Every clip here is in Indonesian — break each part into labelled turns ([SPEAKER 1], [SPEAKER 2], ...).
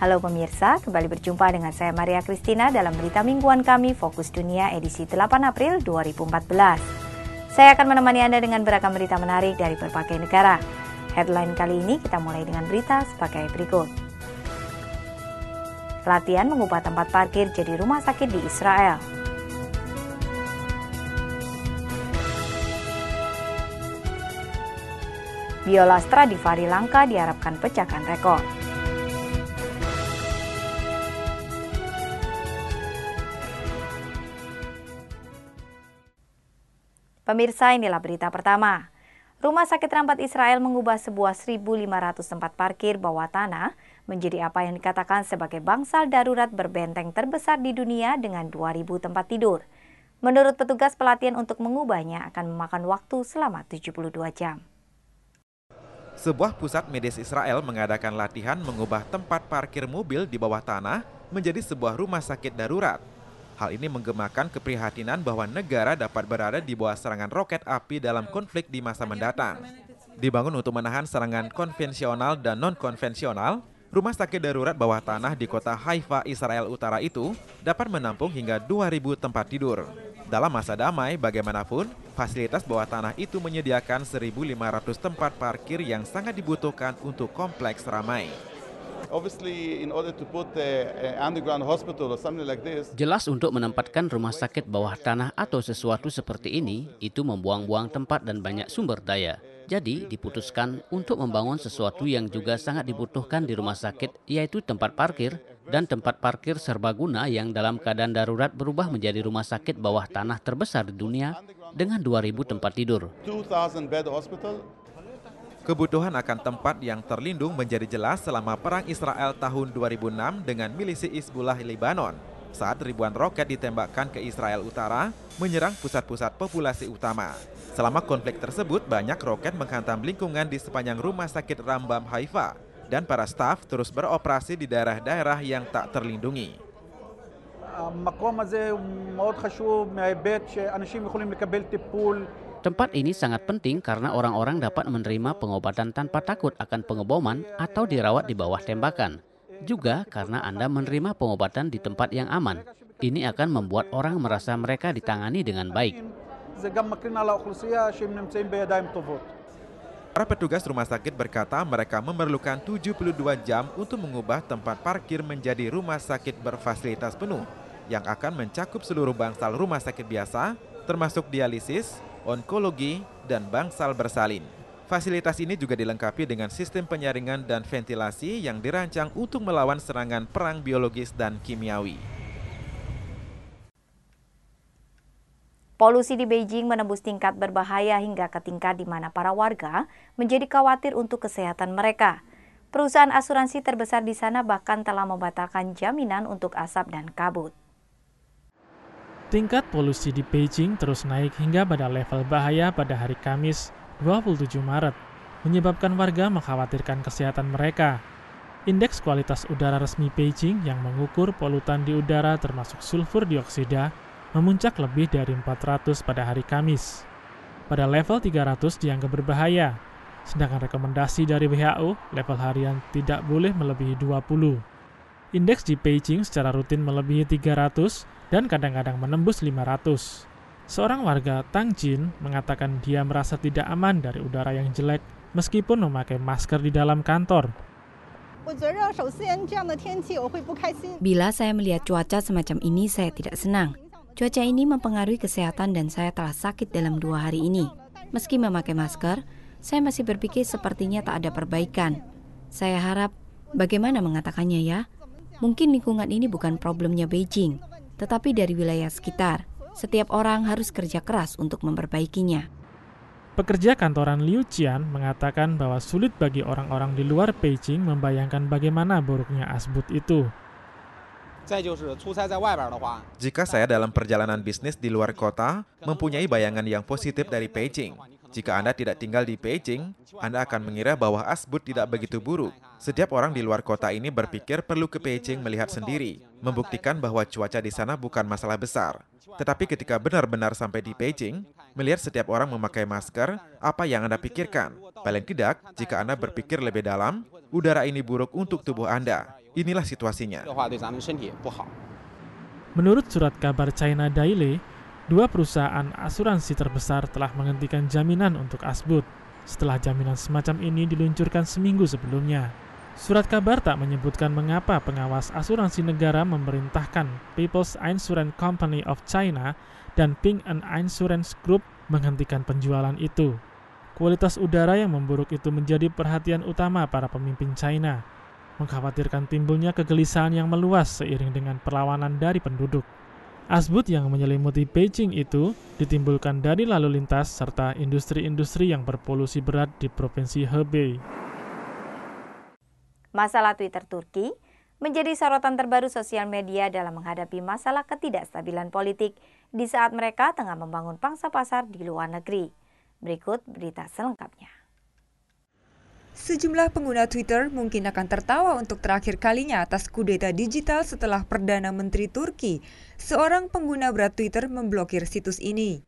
[SPEAKER 1] Halo pemirsa, kembali berjumpa dengan saya Maria Kristina dalam berita mingguan kami Fokus Dunia edisi 8 April 2014. Saya akan menemani Anda dengan beragam berita menarik dari berbagai negara. Headline kali ini kita mulai dengan berita sebagai berikut. Pelatihan mengubah tempat parkir jadi rumah sakit di Israel. Biola Stradivari langka diharapkan pecahkan rekor. Pemirsa, inilah berita pertama. Rumah Sakit Rampat Israel mengubah sebuah 1.500 tempat parkir bawah tanah menjadi apa yang dikatakan sebagai bangsal darurat berbenteng terbesar di dunia dengan 2.000 tempat tidur. Menurut petugas, pelatihan untuk mengubahnya akan memakan waktu selama 72 jam.
[SPEAKER 2] Sebuah pusat medis Israel mengadakan latihan mengubah tempat parkir mobil di bawah tanah menjadi sebuah rumah sakit darurat. Hal ini menggemakan keprihatinan bahwa negara dapat berada di bawah serangan roket api dalam konflik di masa mendatang. Dibangun untuk menahan serangan konvensional dan non-konvensional, rumah sakit darurat bawah tanah di kota Haifa, Israel Utara itu dapat menampung hingga 2.000 tempat tidur. Dalam masa damai, bagaimanapun, fasilitas bawah tanah itu menyediakan 1.500 tempat parkir yang sangat dibutuhkan untuk kompleks ramai.
[SPEAKER 3] Jelas untuk menempatkan rumah sakit bawah tanah atau sesuatu seperti ini, itu membuang-buang tempat dan banyak sumber daya. Jadi diputuskan untuk membangun sesuatu yang juga sangat dibutuhkan di rumah sakit, yaitu tempat parkir dan tempat parkir serbaguna yang dalam keadaan darurat berubah menjadi rumah sakit bawah tanah terbesar di dunia dengan 2.000 tempat tidur.
[SPEAKER 2] Kebutuhan akan tempat yang terlindung menjadi jelas selama Perang Israel tahun 2006 dengan milisi Hizbullah Lebanon saat ribuan roket ditembakkan ke Israel Utara menyerang pusat-pusat populasi utama. Selama konflik tersebut, banyak roket menghantam lingkungan di sepanjang rumah sakit Rambam Haifa dan para staf terus beroperasi di daerah-daerah yang tak terlindungi.
[SPEAKER 3] Tempat ini sangat penting karena orang-orang dapat menerima pengobatan tanpa takut akan pengeboman atau dirawat di bawah tembakan. Juga karena Anda menerima pengobatan di tempat yang aman. Ini akan membuat orang merasa mereka ditangani dengan baik.
[SPEAKER 2] Para petugas rumah sakit berkata mereka memerlukan 72 jam untuk mengubah tempat parkir menjadi rumah sakit berfasilitas penuh yang akan mencakup seluruh bangsal rumah sakit biasa, termasuk dialisis, onkologi, dan bangsal bersalin. Fasilitas ini juga dilengkapi dengan sistem penyaringan dan ventilasi yang dirancang untuk melawan serangan perang biologis dan kimiawi.
[SPEAKER 1] Polusi di Beijing menembus tingkat berbahaya hingga ke tingkat di mana para warga menjadi khawatir untuk kesehatan mereka. Perusahaan asuransi terbesar di sana bahkan telah membatalkan jaminan untuk asap dan kabut.
[SPEAKER 4] Tingkat polusi di Beijing terus naik hingga pada level bahaya pada hari Kamis, 27 Maret, menyebabkan warga mengkhawatirkan kesehatan mereka. Indeks kualitas udara resmi Beijing yang mengukur polutan di udara termasuk sulfur dioksida memuncak lebih dari 400 pada hari Kamis. Pada level 300 dianggap berbahaya, sedangkan rekomendasi dari WHO level harian tidak boleh melebihi 20. Indeks di Beijing secara rutin melebihi 300 dan kadang-kadang menembus 500. Seorang warga Tang Jin mengatakan dia merasa tidak aman dari udara yang jelek meskipun memakai masker di dalam kantor.
[SPEAKER 1] Bila saya melihat cuaca semacam ini, saya tidak senang. Cuaca ini mempengaruhi kesehatan dan saya telah sakit dalam dua hari ini. Meski memakai masker, saya masih berpikir sepertinya tak ada perbaikan. Saya harap, bagaimana mengatakannya ya? Mungkin lingkungan ini bukan problemnya Beijing, tetapi dari wilayah sekitar. Setiap orang harus kerja keras untuk memperbaikinya.
[SPEAKER 4] Pekerja kantoran Liu Qian mengatakan bahwa sulit bagi orang-orang di luar Beijing membayangkan bagaimana buruknya asbut itu.
[SPEAKER 2] Jika saya dalam perjalanan bisnis di luar kota, mempunyai bayangan yang positif dari Beijing. Jika Anda tidak tinggal di Beijing, Anda akan mengira bahwa asbut tidak begitu buruk. Setiap orang di luar kota ini berpikir perlu ke Beijing melihat sendiri, membuktikan bahwa cuaca di sana bukan masalah besar. Tetapi ketika benar-benar sampai di Beijing, melihat setiap orang memakai masker, apa yang Anda pikirkan? Paling tidak, jika Anda berpikir lebih dalam, udara ini buruk untuk tubuh Anda. Inilah situasinya.
[SPEAKER 4] Menurut surat kabar China Daily, dua perusahaan asuransi terbesar telah menghentikan jaminan untuk Asbud setelah jaminan semacam ini diluncurkan seminggu sebelumnya. Surat kabar tak menyebutkan mengapa pengawas asuransi negara memerintahkan People's Insurance Company of China dan Ping An Insurance Group menghentikan penjualan itu. Kualitas udara yang memburuk itu menjadi perhatian utama para pemimpin China mengkhawatirkan timbulnya kegelisahan yang meluas seiring dengan perlawanan dari penduduk. Asbut yang menyelimuti Beijing itu ditimbulkan dari lalu lintas serta industri-industri yang berpolusi berat di Provinsi Hebei.
[SPEAKER 1] Masalah Twitter Turki menjadi sorotan terbaru sosial media dalam menghadapi masalah ketidakstabilan politik di saat mereka tengah membangun pangsa pasar di luar negeri. Berikut berita selengkapnya.
[SPEAKER 5] Sejumlah pengguna Twitter mungkin akan tertawa untuk terakhir kalinya atas kudeta digital setelah Perdana Menteri Turki, seorang pengguna berat Twitter memblokir situs ini.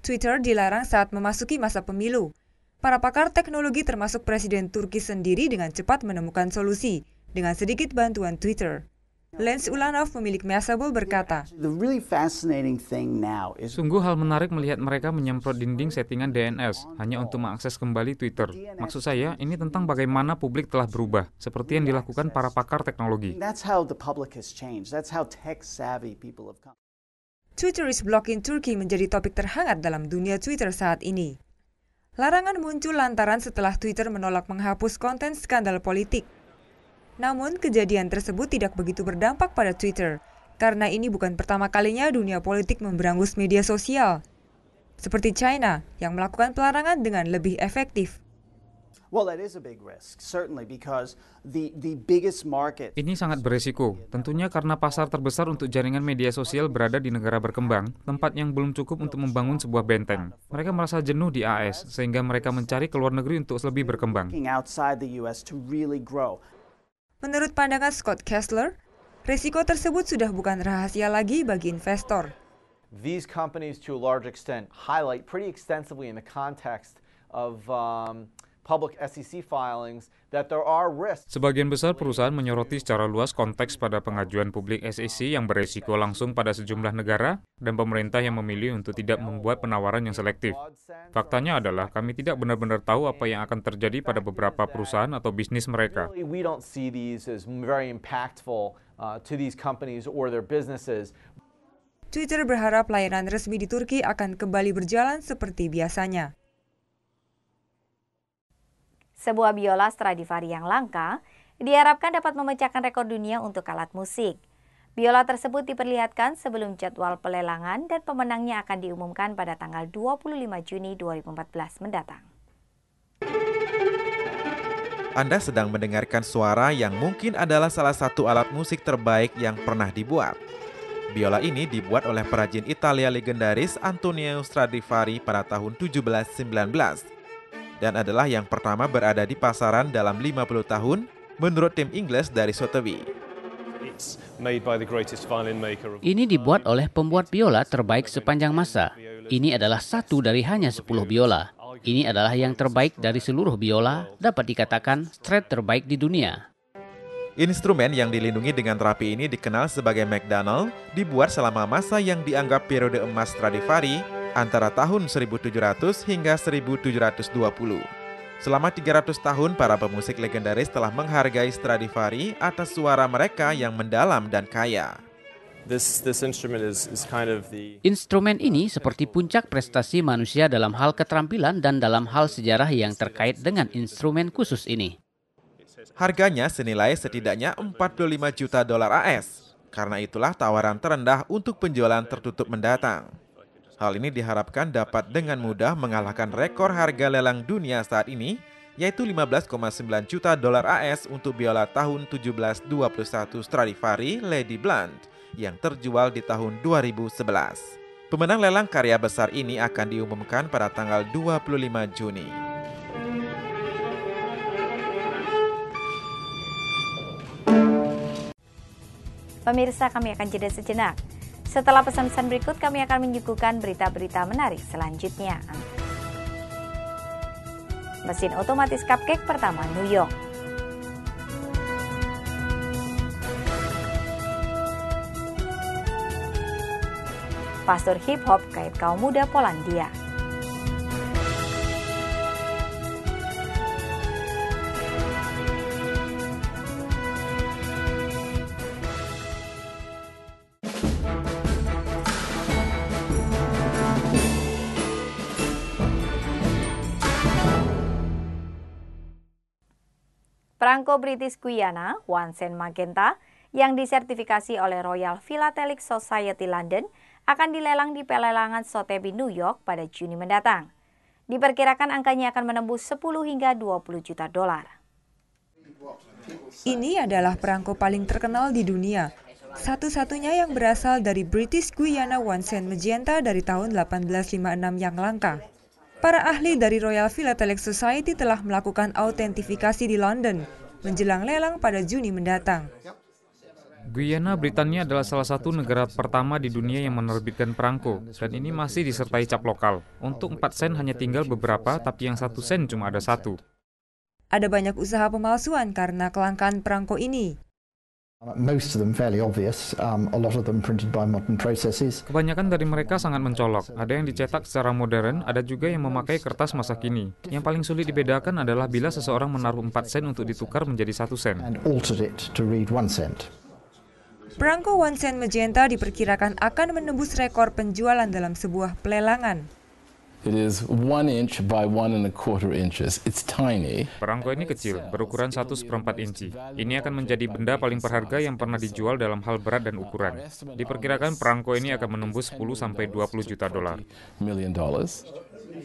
[SPEAKER 5] Twitter dilarang saat memasuki masa pemilu. Para pakar teknologi termasuk Presiden Turki sendiri dengan cepat menemukan solusi dengan sedikit bantuan Twitter. Lens Ulanov, pemilik Mashable berkata,
[SPEAKER 6] Sungguh hal menarik melihat mereka menyemprot dinding settingan DNS hanya untuk mengakses kembali Twitter. Maksud saya, ini tentang bagaimana publik telah berubah, seperti yang dilakukan para pakar teknologi.
[SPEAKER 5] Twitter is blocking Turkey menjadi topik terhangat dalam dunia Twitter saat ini. Larangan muncul lantaran setelah Twitter menolak menghapus konten skandal politik namun, kejadian tersebut tidak begitu berdampak pada Twitter, karena ini bukan pertama kalinya dunia politik memberangus media sosial. Seperti China, yang melakukan pelarangan dengan lebih efektif.
[SPEAKER 6] Ini sangat beresiko, tentunya karena pasar terbesar untuk jaringan media sosial berada di negara berkembang, tempat yang belum cukup untuk membangun sebuah benteng. Mereka merasa jenuh di AS, sehingga mereka mencari ke luar negeri untuk lebih berkembang.
[SPEAKER 5] Menurut pandangan Scott Kessler, risiko tersebut sudah bukan rahasia lagi bagi investor.
[SPEAKER 7] These companies to a large extent highlight pretty extensively in the context of um, public SEC filings that there are risks.
[SPEAKER 6] Sebagian besar perusahaan menyoroti secara luas konteks pada pengajuan publik SEC yang beresiko langsung pada sejumlah negara dan pemerintah yang memilih untuk tidak membuat penawaran yang selektif. Faktanya adalah kami tidak benar-benar tahu apa yang akan terjadi pada beberapa perusahaan atau bisnis mereka.
[SPEAKER 5] Twitter berharap layanan resmi di Turki akan kembali berjalan seperti biasanya.
[SPEAKER 1] Sebuah biola Stradivari yang langka diharapkan dapat memecahkan rekor dunia untuk alat musik. Biola tersebut diperlihatkan sebelum jadwal pelelangan dan pemenangnya akan diumumkan pada tanggal 25 Juni 2014 mendatang.
[SPEAKER 2] Anda sedang mendengarkan suara yang mungkin adalah salah satu alat musik terbaik yang pernah dibuat. Biola ini dibuat oleh perajin Italia legendaris Antonio Stradivari pada tahun 1719 dan adalah yang pertama berada di pasaran dalam 50 tahun menurut tim Inggris dari Sotheby.
[SPEAKER 3] Ini dibuat oleh pembuat biola terbaik sepanjang masa. Ini adalah satu dari hanya 10 biola. Ini adalah yang terbaik dari seluruh biola, dapat dikatakan strat terbaik di dunia.
[SPEAKER 2] Instrumen yang dilindungi dengan rapi ini dikenal sebagai McDonald, dibuat selama masa yang dianggap periode emas Stradivari antara tahun 1700 hingga 1720. Selama 300 tahun, para pemusik legendaris telah menghargai Stradivari atas suara mereka yang mendalam dan kaya.
[SPEAKER 3] This, this instrument is, is kind of the... Instrumen ini seperti puncak prestasi manusia dalam hal keterampilan dan dalam hal sejarah yang terkait dengan instrumen khusus ini.
[SPEAKER 2] Harganya senilai setidaknya 45 juta dolar AS. Karena itulah tawaran terendah untuk penjualan tertutup mendatang. Hal ini diharapkan dapat dengan mudah mengalahkan rekor harga lelang dunia saat ini, yaitu 15,9 juta dolar AS untuk biola tahun 1721 Stradivari Lady Blunt yang terjual di tahun 2011. Pemenang lelang karya besar ini akan diumumkan pada tanggal 25 Juni.
[SPEAKER 1] Pemirsa kami akan jeda sejenak. Setelah pesan-pesan berikut kami akan menyuguhkan berita-berita menarik selanjutnya. Mesin otomatis cupcake pertama New York. Pastor hip hop kait kaum muda Polandia. Perangko British Guyana, Wansen Magenta, yang disertifikasi oleh Royal Philatelic Society London, akan dilelang di pelelangan Sotheby New York pada Juni mendatang. Diperkirakan angkanya akan menembus 10 hingga 20 juta dolar.
[SPEAKER 5] Ini adalah perangko paling terkenal di dunia. Satu-satunya yang berasal dari British Guyana Wansen Magenta dari tahun 1856 yang langka. Para ahli dari Royal Philatelic Society telah melakukan autentifikasi di London menjelang lelang pada Juni mendatang.
[SPEAKER 6] Guyana Britania adalah salah satu negara pertama di dunia yang menerbitkan perangko, dan ini masih disertai cap lokal. Untuk 4 sen hanya tinggal beberapa, tapi yang satu sen cuma ada satu.
[SPEAKER 5] Ada banyak usaha pemalsuan karena kelangkaan perangko ini.
[SPEAKER 6] Kebanyakan dari mereka sangat mencolok. Ada yang dicetak secara modern, ada juga yang memakai kertas masa kini. Yang paling sulit dibedakan adalah bila seseorang menaruh 4 sen untuk ditukar menjadi 1 sen.
[SPEAKER 8] And altered it to read one cent.
[SPEAKER 5] Perangko One Cent Magenta diperkirakan akan menembus rekor penjualan dalam sebuah pelelangan.
[SPEAKER 9] It is one inch by one and a quarter inches. It's tiny.
[SPEAKER 6] Perangko ini kecil, berukuran 1 seperempat inci. Ini akan menjadi benda paling berharga yang pernah dijual dalam hal berat dan ukuran. Diperkirakan perangko ini akan menembus 10 sampai 20 juta dolar.
[SPEAKER 9] Million dollars.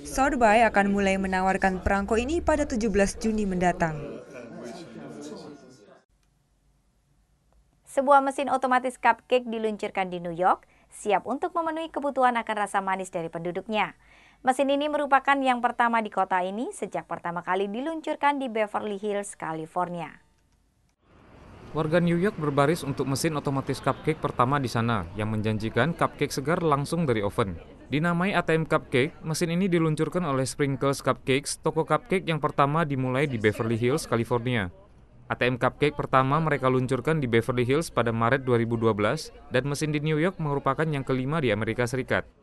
[SPEAKER 5] Sotheby akan mulai menawarkan perangko ini pada 17 Juni mendatang.
[SPEAKER 1] Sebuah mesin otomatis cupcake diluncurkan di New York, siap untuk memenuhi kebutuhan akan rasa manis dari penduduknya. Mesin ini merupakan yang pertama di kota ini sejak pertama kali diluncurkan di Beverly Hills, California.
[SPEAKER 6] Warga New York berbaris untuk mesin otomatis cupcake pertama di sana yang menjanjikan cupcake segar langsung dari oven. Dinamai ATM Cupcake, mesin ini diluncurkan oleh Sprinkles Cupcakes, toko cupcake yang pertama dimulai di Beverly Hills, California. ATM Cupcake pertama mereka luncurkan di Beverly Hills pada Maret 2012 dan mesin di New York merupakan yang kelima di Amerika Serikat.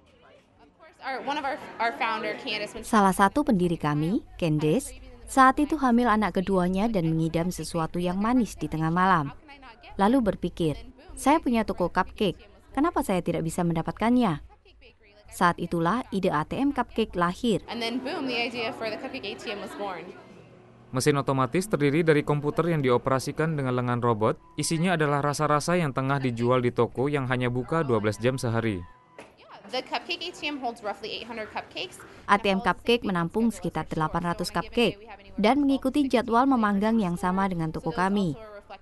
[SPEAKER 1] Salah satu pendiri kami, Candace, saat itu hamil anak keduanya dan mengidam sesuatu yang manis di tengah malam. Lalu berpikir, saya punya toko cupcake, kenapa saya tidak bisa mendapatkannya? Saat itulah ide ATM Cupcake lahir.
[SPEAKER 6] Mesin otomatis terdiri dari komputer yang dioperasikan dengan lengan robot. Isinya adalah rasa-rasa yang tengah dijual di toko yang hanya buka 12 jam sehari.
[SPEAKER 1] ATM Cupcake menampung sekitar 800 cupcake dan mengikuti jadwal memanggang yang sama dengan toko kami.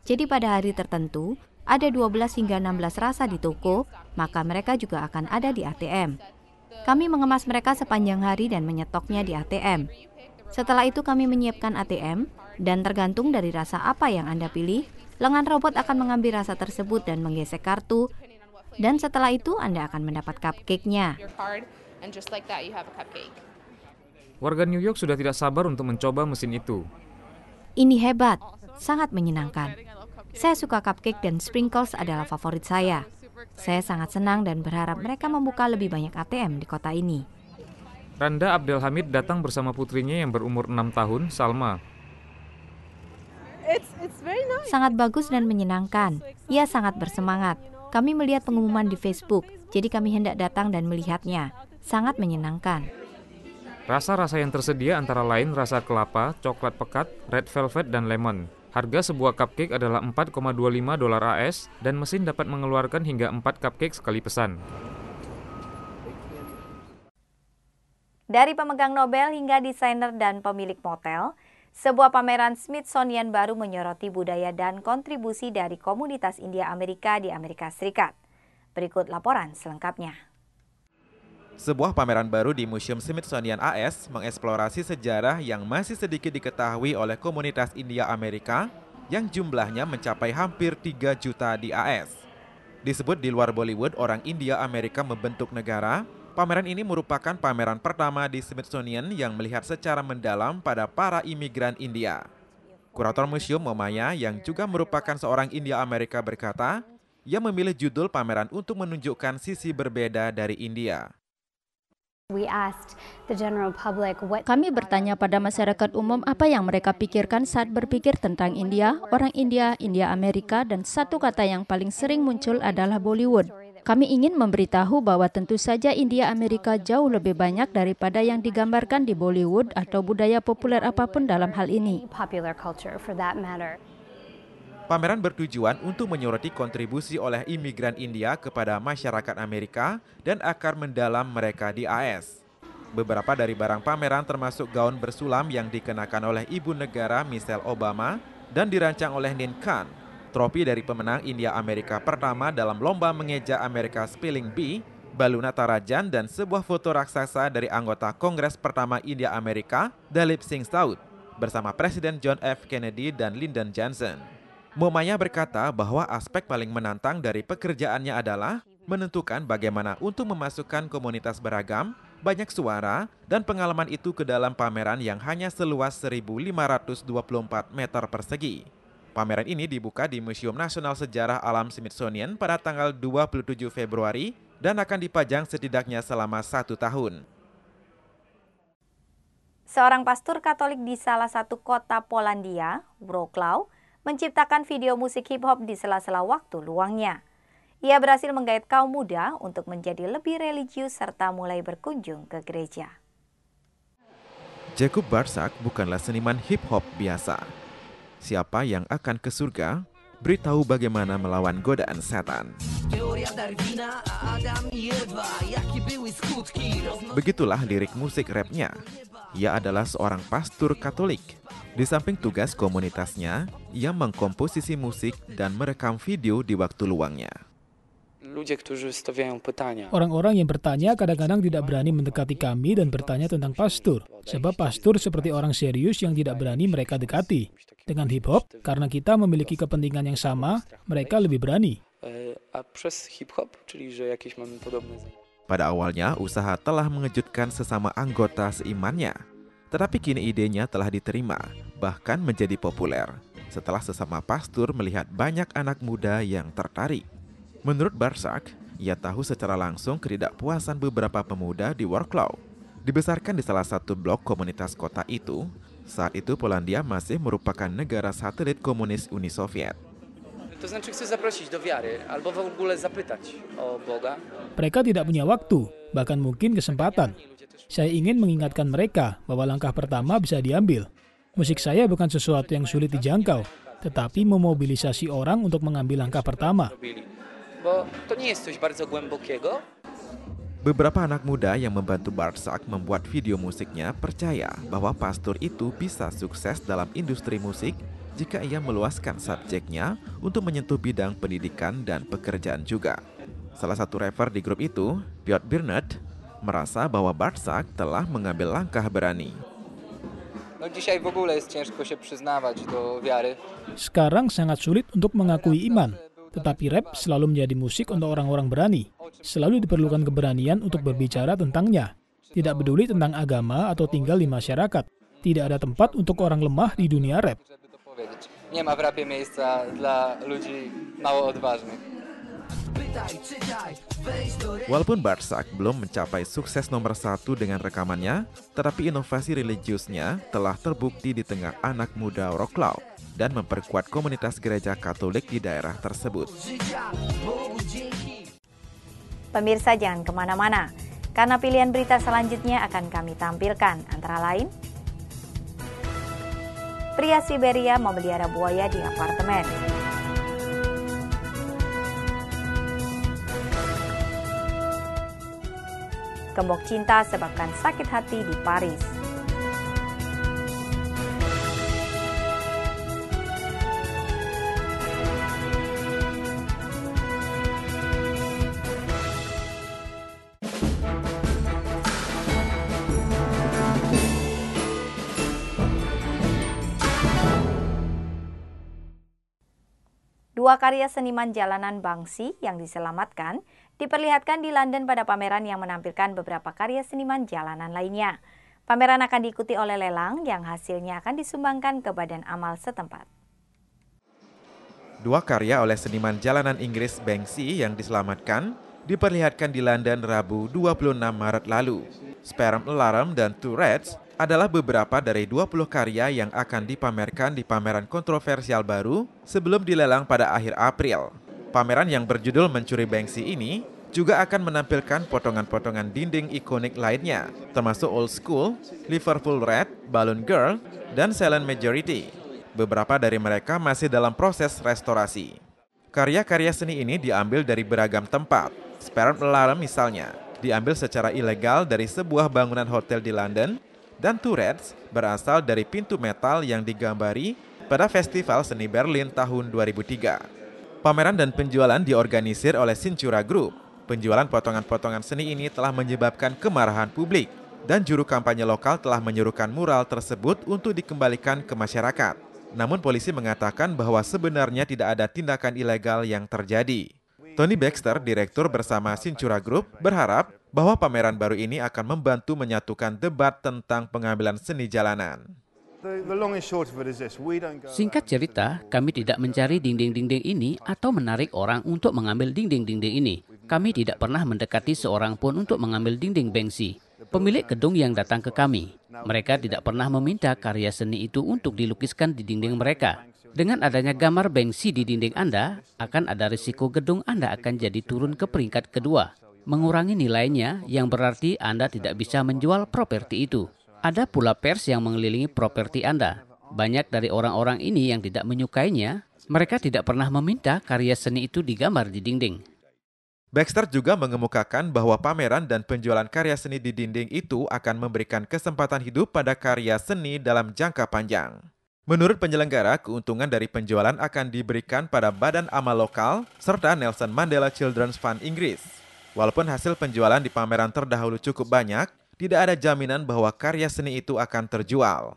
[SPEAKER 1] Jadi pada hari tertentu, ada 12 hingga 16 rasa di toko, maka mereka juga akan ada di ATM. Kami mengemas mereka sepanjang hari dan menyetoknya di ATM. Setelah itu kami menyiapkan ATM, dan tergantung dari rasa apa yang Anda pilih, lengan robot akan mengambil rasa tersebut dan menggesek kartu, dan setelah itu Anda akan mendapat cupcake-nya.
[SPEAKER 6] Warga New York sudah tidak sabar untuk mencoba mesin itu.
[SPEAKER 1] Ini hebat, sangat menyenangkan. Saya suka cupcake dan sprinkles adalah favorit saya. Saya sangat senang dan berharap mereka membuka lebih banyak ATM di kota ini.
[SPEAKER 6] Randa Abdelhamid datang bersama putrinya yang berumur 6 tahun, Salma.
[SPEAKER 1] Sangat bagus dan menyenangkan. Ia sangat bersemangat. Kami melihat pengumuman di Facebook, jadi kami hendak datang dan melihatnya. Sangat menyenangkan.
[SPEAKER 6] Rasa-rasa yang tersedia antara lain rasa kelapa, coklat pekat, red velvet, dan lemon. Harga sebuah cupcake adalah 4,25 dolar AS dan mesin dapat mengeluarkan hingga 4 cupcake sekali pesan.
[SPEAKER 1] Dari pemegang Nobel hingga desainer dan pemilik motel, sebuah pameran Smithsonian baru menyoroti budaya dan kontribusi dari komunitas India Amerika di Amerika Serikat. Berikut laporan selengkapnya.
[SPEAKER 2] Sebuah pameran baru di Museum Smithsonian AS mengeksplorasi sejarah yang masih sedikit diketahui oleh komunitas India Amerika yang jumlahnya mencapai hampir 3 juta di AS. Disebut di luar Bollywood, orang India Amerika membentuk negara Pameran ini merupakan pameran pertama di Smithsonian yang melihat secara mendalam pada para imigran India. Kurator Museum Momaya yang juga merupakan seorang India Amerika berkata, ia memilih judul pameran untuk menunjukkan sisi berbeda dari India.
[SPEAKER 1] Kami bertanya pada masyarakat umum apa yang mereka pikirkan saat berpikir tentang India, orang India, India Amerika, dan satu kata yang paling sering muncul adalah Bollywood. Kami ingin memberitahu bahwa tentu saja India Amerika jauh lebih banyak daripada yang digambarkan di Bollywood atau budaya populer apa pun dalam hal ini.
[SPEAKER 2] Pameran bertujuan untuk menyoroti kontribusi oleh imigran India kepada masyarakat Amerika dan akar mendalam mereka di AS. Beberapa dari barang pameran termasuk gaun bersulam yang dikenakan oleh ibu negara Michelle Obama dan dirancang oleh Nin Khan, trofi dari pemenang India Amerika pertama dalam lomba mengeja Amerika Spelling Bee, Baluna Tarajan dan sebuah foto raksasa dari anggota Kongres pertama India Amerika, Dalip Singh Saud, bersama Presiden John F. Kennedy dan Lyndon Johnson. Momaya berkata bahwa aspek paling menantang dari pekerjaannya adalah menentukan bagaimana untuk memasukkan komunitas beragam, banyak suara, dan pengalaman itu ke dalam pameran yang hanya seluas 1.524 meter persegi. Pameran ini dibuka di Museum Nasional Sejarah Alam Smithsonian pada tanggal 27 Februari dan akan dipajang setidaknya selama satu tahun.
[SPEAKER 1] Seorang pastor Katolik di salah satu kota Polandia, Wrocław, menciptakan video musik hip hop di sela-sela waktu luangnya. Ia berhasil menggait kaum muda untuk menjadi lebih religius serta mulai berkunjung ke gereja.
[SPEAKER 2] Jacob Barsak bukanlah seniman hip hop biasa. Siapa yang akan ke surga, beritahu bagaimana melawan godaan setan. Begitulah lirik musik rapnya. Ia adalah seorang pastor Katolik di samping tugas komunitasnya, ia mengkomposisi musik dan merekam video di waktu luangnya.
[SPEAKER 10] Orang-orang yang bertanya kadang-kadang tidak berani mendekati kami dan bertanya tentang pastor, sebab pastor seperti orang serius yang tidak berani mereka dekati. Dengan hip hop, karena kita memiliki kepentingan yang sama, mereka lebih berani.
[SPEAKER 2] Pada awalnya, usaha telah mengejutkan sesama anggota seimannya. Tetapi kini idenya telah diterima, bahkan menjadi populer setelah sesama pastor melihat banyak anak muda yang tertarik. Menurut Barsak, ia tahu secara langsung ketidakpuasan beberapa pemuda di Wrocław. Dibesarkan di salah satu blok komunitas kota itu, saat itu Polandia masih merupakan negara satelit komunis Uni Soviet.
[SPEAKER 10] Mereka tidak punya waktu, bahkan mungkin kesempatan saya ingin mengingatkan mereka bahwa langkah pertama bisa diambil. Musik saya bukan sesuatu yang sulit dijangkau, tetapi memobilisasi orang untuk mengambil langkah pertama.
[SPEAKER 2] Beberapa anak muda yang membantu Barsak membuat video musiknya percaya bahwa pastor itu bisa sukses dalam industri musik jika ia meluaskan subjeknya untuk menyentuh bidang pendidikan dan pekerjaan juga. Salah satu rapper di grup itu, Piotr Bernard, merasa bahwa Barsak telah mengambil langkah berani.
[SPEAKER 10] Sekarang sangat sulit untuk mengakui iman, tetapi rap selalu menjadi musik untuk orang-orang berani. Selalu diperlukan keberanian untuk berbicara tentangnya. Tidak peduli tentang agama atau tinggal di masyarakat. Tidak ada tempat untuk orang lemah di dunia rap. Nie ma w rapie miejsca dla ludzi
[SPEAKER 2] mało odważnych. Walaupun Barsak belum mencapai sukses nomor satu dengan rekamannya, tetapi inovasi religiusnya telah terbukti di tengah anak muda Wrocław dan memperkuat komunitas gereja Katolik di daerah tersebut.
[SPEAKER 1] Pemirsa jangan ke mana-mana, karena pilihan berita selanjutnya akan kami tampilkan antara lain Pria Siberia memelihara buaya di apartemen. Gembok cinta sebabkan sakit hati di Paris. Dua karya seniman jalanan Bangsi yang diselamatkan diperlihatkan di London pada pameran yang menampilkan beberapa karya seniman jalanan lainnya. Pameran akan diikuti oleh lelang yang hasilnya akan disumbangkan ke badan amal setempat.
[SPEAKER 2] Dua karya oleh seniman jalanan Inggris Banksy yang diselamatkan diperlihatkan di London Rabu 26 Maret lalu. Sperm Alarm dan Tourette's adalah beberapa dari 20 karya yang akan dipamerkan di pameran kontroversial baru sebelum dilelang pada akhir April. Pameran yang berjudul Mencuri Banksy ini juga akan menampilkan potongan-potongan dinding ikonik lainnya, termasuk Old School, Liverpool Red, Balloon Girl, dan Silent Majority. Beberapa dari mereka masih dalam proses restorasi. Karya-karya seni ini diambil dari beragam tempat. Sperm Alarm misalnya, diambil secara ilegal dari sebuah bangunan hotel di London, dan Tourette's berasal dari pintu metal yang digambari pada Festival Seni Berlin tahun 2003. Pameran dan penjualan diorganisir oleh Cintura Group. Penjualan potongan-potongan seni ini telah menyebabkan kemarahan publik, dan juru kampanye lokal telah menyuruhkan mural tersebut untuk dikembalikan ke masyarakat. Namun polisi mengatakan bahwa sebenarnya tidak ada tindakan ilegal yang terjadi. Tony Baxter, direktur bersama Sincura Group, berharap bahwa pameran baru ini akan membantu menyatukan debat tentang pengambilan seni jalanan.
[SPEAKER 3] Singkat cerita, kami tidak mencari dinding-dinding ini atau menarik orang untuk mengambil dinding-dinding ini. Kami tidak pernah mendekati seorang pun untuk mengambil dinding Banksy. Pemilik gedung yang datang ke kami, mereka tidak pernah meminta karya seni itu untuk dilukiskan di dinding mereka. Dengan adanya gambar Banksy di dinding Anda, akan ada risiko gedung Anda akan jadi turun ke peringkat kedua, mengurangi nilainya yang berarti Anda tidak bisa menjual properti itu. Ada pula pers yang mengelilingi properti Anda. Banyak dari orang-orang ini yang tidak menyukainya, mereka tidak pernah meminta karya seni itu digambar di dinding.
[SPEAKER 2] Baxter juga mengemukakan bahwa pameran dan penjualan karya seni di dinding itu akan memberikan kesempatan hidup pada karya seni dalam jangka panjang. Menurut penyelenggara, keuntungan dari penjualan akan diberikan pada badan amal lokal serta Nelson Mandela Children's Fund Inggris. Walaupun hasil penjualan di pameran terdahulu cukup banyak, tidak ada jaminan bahwa karya seni itu akan terjual.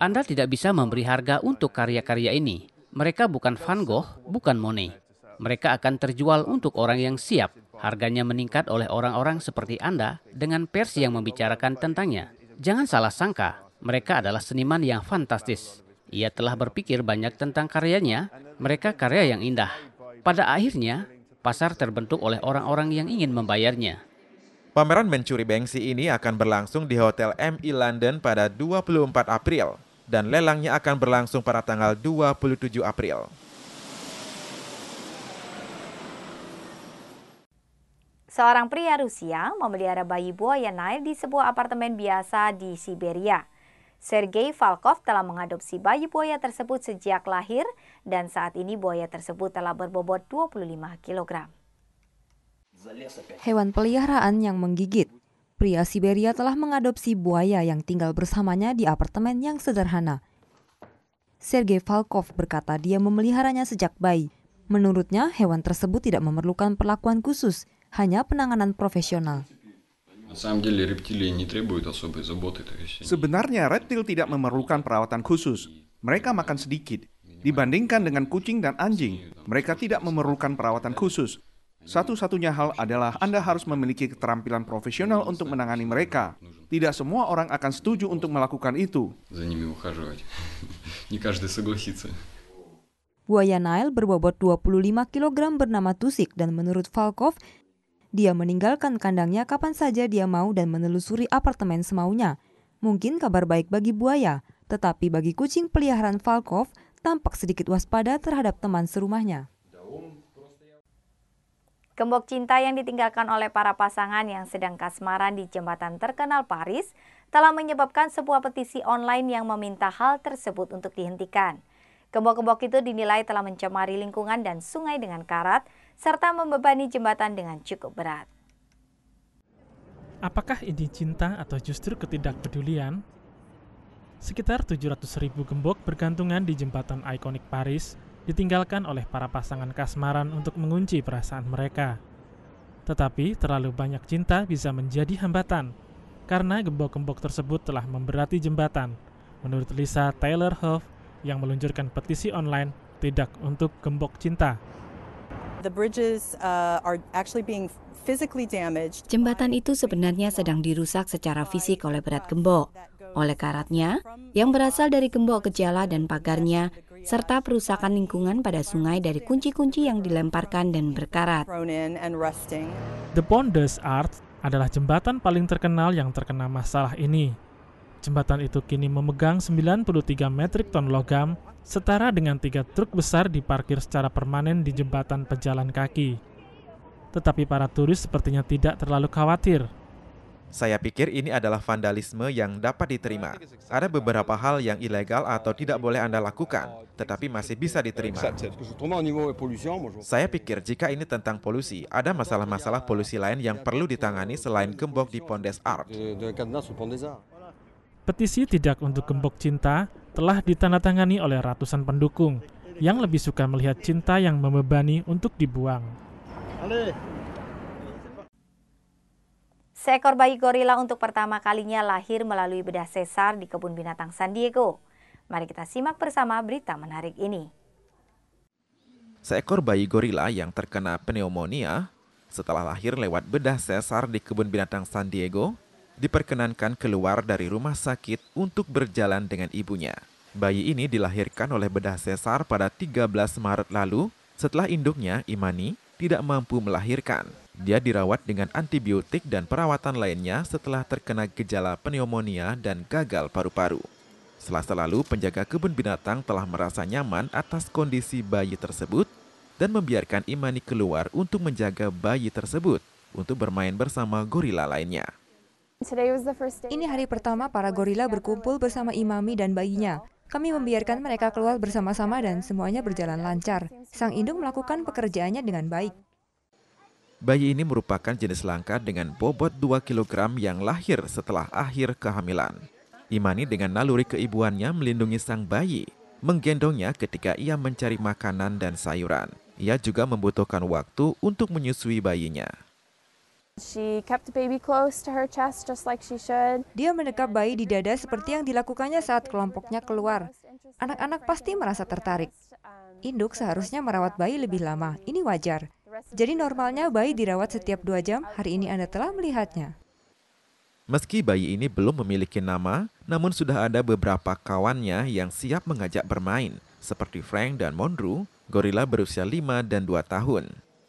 [SPEAKER 3] Anda tidak bisa memberi harga untuk karya-karya ini. Mereka bukan Van Gogh, bukan Monet mereka akan terjual untuk orang yang siap. Harganya meningkat oleh orang-orang seperti Anda dengan pers yang membicarakan tentangnya. Jangan salah sangka, mereka adalah seniman yang fantastis. Ia telah berpikir banyak tentang karyanya, mereka karya yang indah. Pada akhirnya, pasar terbentuk oleh orang-orang yang ingin membayarnya.
[SPEAKER 2] Pameran mencuri Banksy ini akan berlangsung di Hotel MI London pada 24 April dan lelangnya akan berlangsung pada tanggal 27 April.
[SPEAKER 1] Seorang pria Rusia memelihara bayi buaya Nile di sebuah apartemen biasa di Siberia. Sergei Falkov telah mengadopsi bayi buaya tersebut sejak lahir dan saat ini buaya tersebut telah berbobot 25 kg.
[SPEAKER 5] Hewan peliharaan yang menggigit. Pria Siberia telah mengadopsi buaya yang tinggal bersamanya di apartemen yang sederhana. Sergei Falkov berkata dia memeliharanya sejak bayi. Menurutnya, hewan tersebut tidak memerlukan perlakuan khusus – hanya penanganan profesional.
[SPEAKER 11] Sebenarnya reptil tidak memerlukan perawatan khusus. Mereka makan sedikit. Dibandingkan dengan kucing dan anjing, mereka tidak memerlukan perawatan khusus. Satu-satunya hal adalah Anda harus memiliki keterampilan profesional untuk menangani mereka. Tidak semua orang akan setuju untuk melakukan itu.
[SPEAKER 5] Buaya Nile berbobot 25 kg bernama Tusik dan menurut Falkov, dia meninggalkan kandangnya kapan saja dia mau dan menelusuri apartemen semaunya. Mungkin kabar baik bagi buaya, tetapi bagi kucing peliharaan Falkov tampak sedikit waspada terhadap teman serumahnya.
[SPEAKER 1] Gembok cinta yang ditinggalkan oleh para pasangan yang sedang kasmaran di jembatan terkenal Paris telah menyebabkan sebuah petisi online yang meminta hal tersebut untuk dihentikan. Gembok-gembok itu dinilai telah mencemari lingkungan dan sungai dengan karat, serta membebani jembatan dengan cukup berat.
[SPEAKER 4] Apakah ini cinta atau justru ketidakpedulian? Sekitar 700 ribu gembok bergantungan di jembatan ikonik Paris ditinggalkan oleh para pasangan kasmaran untuk mengunci perasaan mereka. Tetapi terlalu banyak cinta bisa menjadi hambatan karena gembok-gembok tersebut telah memberati jembatan. Menurut Lisa Taylor Huff yang meluncurkan petisi online tidak untuk gembok cinta
[SPEAKER 1] Uh, Jembatan itu sebenarnya sedang dirusak secara fisik oleh berat gembok. Oleh karatnya, yang berasal dari gembok gejala dan pagarnya, serta perusakan lingkungan pada sungai dari kunci-kunci yang dilemparkan dan berkarat.
[SPEAKER 4] The Ponders Art adalah jembatan paling terkenal yang terkena masalah ini. Jembatan itu kini memegang 93 metrik ton logam, setara dengan tiga truk besar diparkir secara permanen di jembatan pejalan kaki. Tetapi para turis sepertinya tidak terlalu khawatir
[SPEAKER 2] saya pikir ini adalah vandalisme yang dapat diterima. Ada beberapa hal yang ilegal atau tidak boleh Anda lakukan, tetapi masih bisa diterima. Saya pikir jika ini tentang polusi, ada masalah-masalah polusi lain yang perlu ditangani selain gembok di Pondes Art.
[SPEAKER 4] Petisi tidak untuk gembok cinta telah ditandatangani oleh ratusan pendukung yang lebih suka melihat cinta yang membebani untuk dibuang.
[SPEAKER 1] Seekor bayi gorila untuk pertama kalinya lahir melalui bedah sesar di kebun binatang San Diego. Mari kita simak bersama berita menarik ini.
[SPEAKER 2] Seekor bayi gorila yang terkena pneumonia setelah lahir lewat bedah sesar di kebun binatang San Diego diperkenankan keluar dari rumah sakit untuk berjalan dengan ibunya. Bayi ini dilahirkan oleh bedah sesar pada 13 Maret lalu setelah induknya, Imani, tidak mampu melahirkan. Dia dirawat dengan antibiotik dan perawatan lainnya setelah terkena gejala pneumonia dan gagal paru-paru. Selasa lalu, penjaga kebun binatang telah merasa nyaman atas kondisi bayi tersebut dan membiarkan Imani keluar untuk menjaga bayi tersebut untuk bermain bersama gorila lainnya.
[SPEAKER 5] Ini hari pertama para gorila berkumpul bersama Imami dan bayinya. Kami membiarkan mereka keluar bersama-sama dan semuanya berjalan lancar. Sang induk melakukan pekerjaannya dengan baik.
[SPEAKER 2] Bayi ini merupakan jenis langka dengan bobot 2 kg yang lahir setelah akhir kehamilan. Imani dengan naluri keibuannya melindungi sang bayi, menggendongnya ketika ia mencari makanan dan sayuran. Ia juga membutuhkan waktu untuk menyusui bayinya.
[SPEAKER 5] Dia mendekap bayi di dada seperti yang dilakukannya saat kelompoknya keluar. Anak-anak pasti merasa tertarik. Induk seharusnya merawat bayi lebih lama, ini wajar. Jadi normalnya bayi dirawat setiap dua jam, hari ini Anda telah melihatnya.
[SPEAKER 2] Meski bayi ini belum memiliki nama, namun sudah ada beberapa kawannya yang siap mengajak bermain, seperti Frank dan Monroe, gorila berusia 5 dan 2 tahun.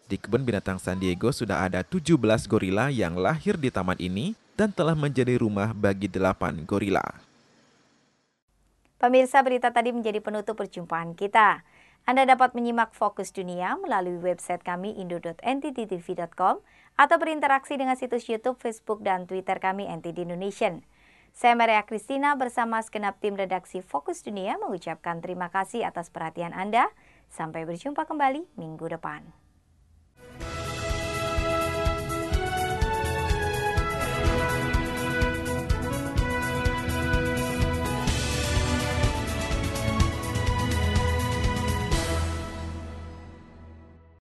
[SPEAKER 2] Di kebun binatang San Diego sudah ada 17 gorila yang lahir di taman ini dan telah menjadi rumah bagi 8 gorila.
[SPEAKER 1] Pemirsa berita tadi menjadi penutup perjumpaan kita. Anda dapat menyimak Fokus Dunia melalui website kami indo.nttv.com atau berinteraksi dengan situs YouTube, Facebook, dan Twitter kami NTD Indonesia. Saya Maria Kristina bersama segenap tim redaksi Fokus Dunia mengucapkan terima kasih atas perhatian Anda. Sampai berjumpa kembali minggu depan.